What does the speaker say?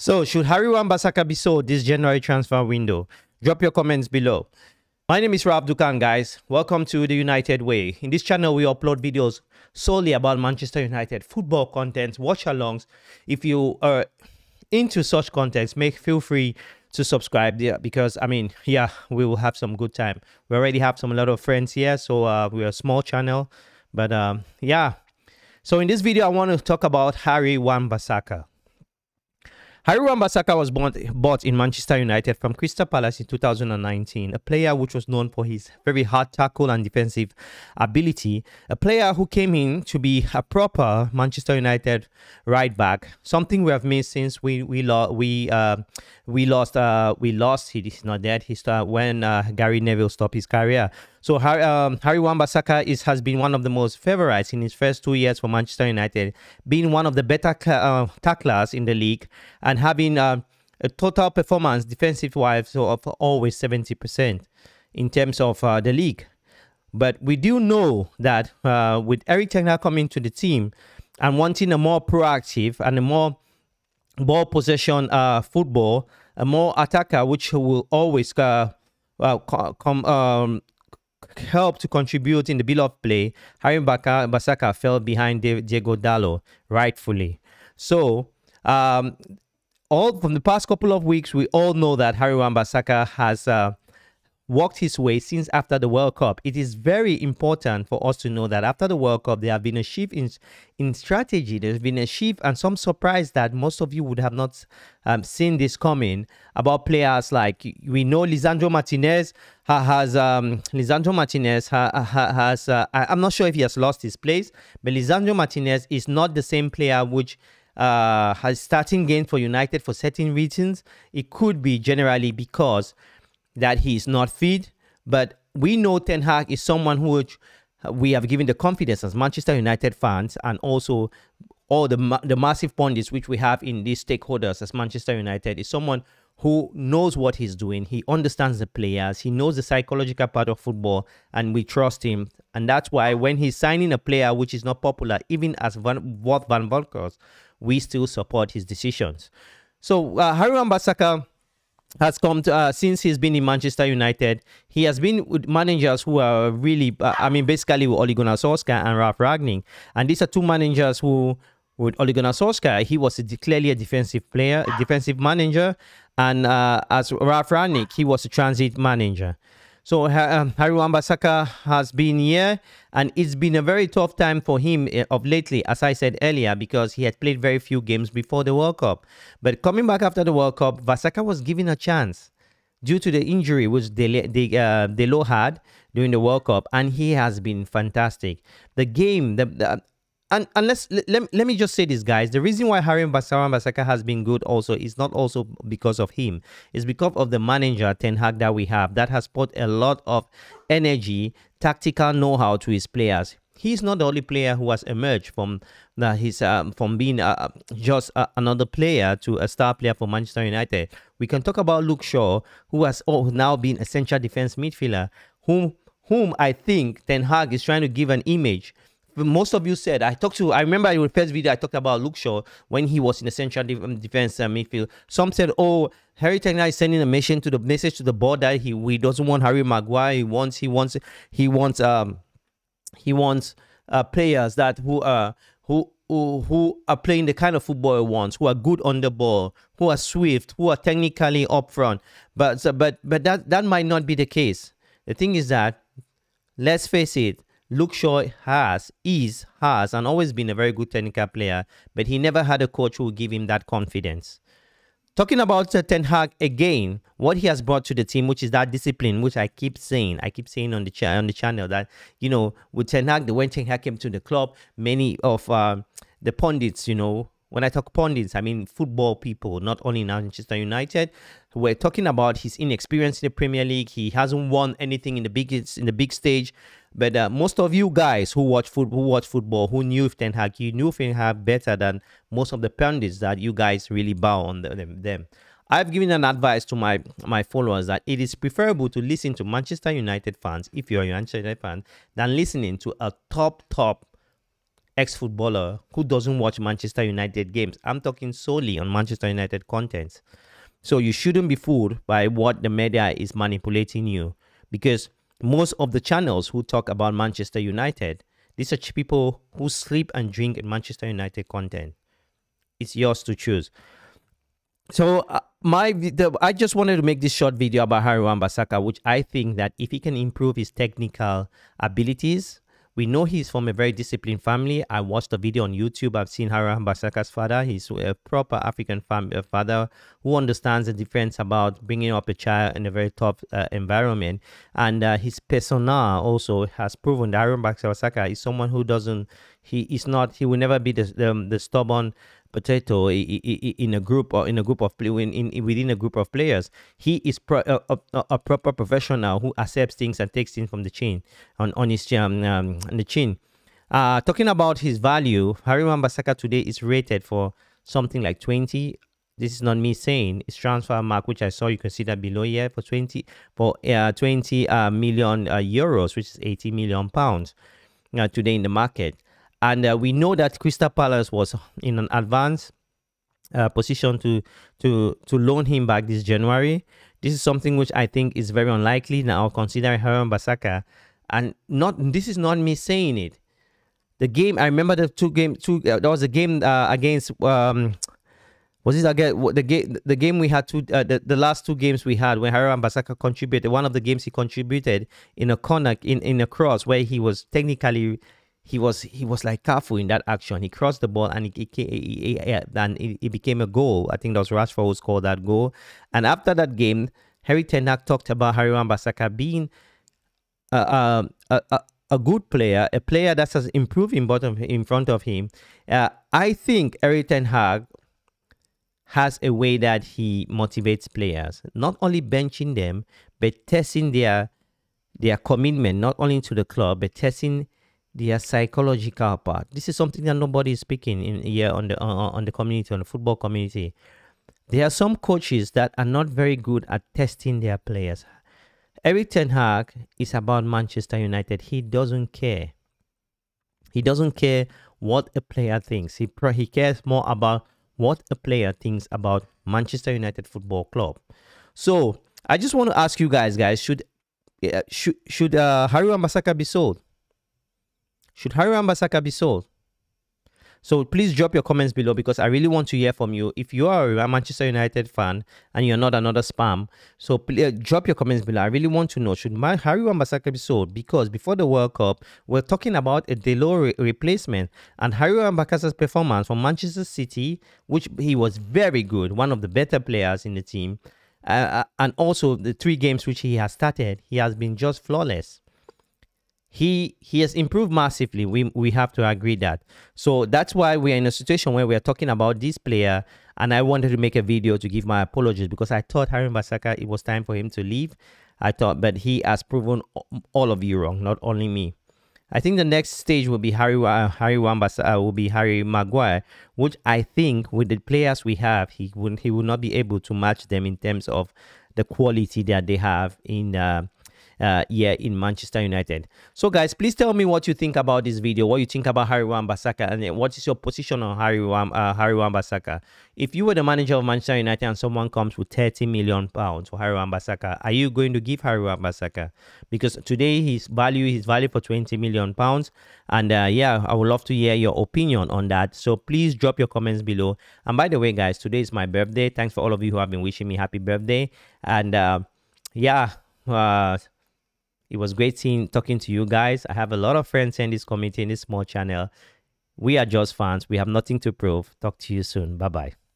So, should Harry Wan-Bissaka be sold this January transfer window? Drop your comments below. My name is Ralph Ducan, guys. Welcome to the United Way. In this channel, we upload videos solely about Manchester United football content, watch alongs. If you are into such content, make feel free to subscribe yeah, because I mean, yeah, we will have some good time. We already have some a lot of friends here, so uh, we're a small channel, but um, yeah. So in this video, I want to talk about Harry Wan-Bissaka. Harry Wan-Bissaka was born, bought in Manchester United from Crystal Palace in 2019, a player which was known for his very hard tackle and defensive ability, a player who came in to be a proper Manchester United right back, something we have missed since we we lost we uh, we lost uh, we lost. He's not dead he's uh, when uh, Gary Neville stopped his career. So Harry, um, Harry Wan-Bissaka is has been one of the most favorites in his first two years for Manchester United, being one of the better uh, tacklers in the league and having uh, a total performance defensive-wise of always 70% in terms of uh, the league. But we do know that uh, with Erik Ten coming to the team and wanting a more proactive and a more ball possession uh, football, a more attacker, which will always uh, well, come um, help to contribute in the bill of play, Harry Bissaka fell behind Diego Dalot, rightfully. So, um, all from the past couple of weeks, we all know that Harry Wan-Bissaka has uh, walked his way since after the World Cup. It is very important for us to know that after the World Cup, there have been a shift in, in strategy. There's been a shift and some surprise that most of you would have not um, seen this coming about players like we know Lisandro Martinez has um, Lisandro Martinez ha, ha, has uh, I'm not sure if he has lost his place, but Lisandro Martinez is not the same player which uh, has starting games for United for certain reasons. It could be generally because that he is not fit. But we know Ten Hag is someone who we have given the confidence as Manchester United fans and also all the the massive pundits which we have in these stakeholders as Manchester United is someone who knows what he's doing. He understands the players. He knows the psychological part of football, and we trust him. And that's why when he's signing a player which is not popular, even as Van, van Volkers, we still support his decisions. So uh, Harry Wan-Bissaka has come to, uh, since he's been in Manchester United. He has been with managers who are really, uh, I mean, basically with Ole Gunnar Solskjaer and Ralph Rangnick. And these are two managers who, with Ole Gunnar Solskjaer, he was a, clearly a defensive player, a defensive manager. And uh, as Ralph Rangnick, he was a transit manager. So um, Harry Wan-Bissaka has been here, and it's been a very tough time for him eh, of lately, as I said earlier, because he had played very few games before the World Cup. But coming back after the World Cup, Bissaka was given a chance due to the injury which Dele, De, uh, Delo had during the World Cup, and he has been fantastic. The game, the, the and unless let, let me just say this guys. The reason why Harry Wan-Bissaka has been good also is not also because of him. It's because of the manager Ten Hag that we have that has put a lot of energy tactical know-how to his players. He's not the only player who has emerged from the, his um, from being uh, just uh, another player to a star player for Manchester United. We can talk about Luke Shaw who has oh, now been a central defense midfielder whom whom I think Ten Hag is trying to give an image most of you said I talked to. I remember in the first video I talked about Luke Shaw when he was in the central defense uh, midfield. Some said, "Oh, Harry Ten is sending a mission to the message to the board that he he doesn't want Harry Maguire. He wants he wants he wants um he wants uh, players that who uh who who, who are playing the kind of football he wants, who are good on the ball, who are swift, who are technically up front. But but but that that might not be the case. The thing is that let's face it, Luke Shaw has, is, has, and always been a very good technical player, but he never had a coach who would give him that confidence. Talking about uh, Ten Hag again, what he has brought to the team, which is that discipline, which I keep saying, I keep saying on the on the channel that you know with Ten Hag, the when Ten Hag came to the club, many of uh, the pundits, you know, when I talk pundits, I mean football people, not only in Manchester United. We're talking about his inexperience in the Premier League. He hasn't won anything in the big in the big stage. But uh, most of you guys who watch foot who watch football, who knew Ten Hag, you knew Ten Hag better than most of the pundits that you guys really bow on them. them. I've given an advice to my my followers that it is preferable to listen to Manchester United fans if you're a Manchester United fan than listening to a top top ex-footballer who doesn't watch Manchester United games. I'm talking solely on Manchester United content. So you shouldn't be fooled by what the media is manipulating you because most of the channels who talk about Manchester United, these are people who sleep and drink in Manchester United content. It's yours to choose. So uh, my the, I just wanted to make this short video about Harry Wan-Bissaka, which I think that if he can improve his technical abilities, we know he's from a very disciplined family. I watched a video on YouTube. I've seen Harry Wan-Bissaka's father. He's a proper African fam- father who understands the difference about bringing up a child in a very tough uh, environment. And uh, his persona also has proven that Harry Wan-Bissaka is someone who doesn't, he is not, he will never be the, the, the stubborn potato in a group or in a group of in, in within a group of players. He is pro, a, a, a, proper professional who accepts things and takes things from the chin on on his um, um on the chin. Uh, talking about his value, Harry Wan-Bissaka today is rated for something like 20. This is not me saying it's Transfermarkt, which I saw. You can see that below here for 20 for uh, 20 uh, million uh, euros, which is 80 million pounds uh, today in the market. And uh, we know that Crystal Palace was in an advanced uh, position to to to loan him back this January. This is something which I think is very unlikely now, considering Harry Wan-Bissaka. And not this is not me saying it. The game I remember the two game two uh, there was a game uh, against um was this again the game the game we had two uh, the, the last two games we had when Harry Wan-Bissaka contributed one of the games he contributed in a corner in in a cross where he was technically he was he was like careful in that action. He crossed the ball and he and it, it, became a goal. I think that was Rashford who scored that goal. And after that game, Harry Ten Hag talked about Harry Wan-Bissaka being a, a, a, a, good player, a player that has improved in, bottom, in front of him. Uh, I think Harry Ten Hag has a way that he motivates players, not only benching them, but testing their their commitment, not only to the club, but testing their psychological part. This is something that nobody is speaking in here on the uh, on the community, on the football community. There are some coaches that are not very good at testing their players. Erik Ten Hag is about Manchester United. He doesn't care. He doesn't care what a player thinks. He he cares more about what a player thinks about Manchester United Football Club. So I just want to ask you guys, guys, should uh, should should uh, Harry Wan-Bissaka be sold? Should Harry Wan-Bissaka be sold? So please drop your comments below because I really want to hear from you. If you are a Manchester United fan and you're not another spam, so please uh, drop your comments below. I really want to know should my Harry Wan-Bissaka be sold? Because before the World Cup, we're talking about a Dalot re replacement and Harry Wan-Bissaka's performance from Manchester City, which he was very good, one of the better players in the team, uh, uh and also the three games which he has started, he has been just flawless he he has improved massively. We we have to agree that. So that's why we are in a situation where we are talking about this player, and I wanted to make a video to give my apologies because I thought Harry Wan-Bissaka it was time for him to leave. I thought, but he has proven all of you wrong, not only me. I think the next stage will be Harry uh, Harry Wambasa uh, will be Harry Maguire, which I think with the players we have, he would he will not be able to match them in terms of the quality that they have in. Uh, uh, here in Manchester United. So guys, please tell me what you think about this video, what you think about Harry Wan-Bissaka, and what is your position on Harry Wan uh, Harry. If you were the manager of Manchester United and someone comes with 30 million pounds for Harry Wan-Bissaka, are you going to give Harry Wan-Bissaka? Because today his value his value for 20 million pounds, and uh, yeah, I would love to hear your opinion on that. So please drop your comments below. And by the way, guys, today is my birthday. Thanks for all of you who have been wishing me happy birthday. And uh, yeah. Uh, it was great seeing talking to you guys. I have a lot of friends in this community in this small channel. We are just fans. We have nothing to prove. Talk to you soon. Bye bye.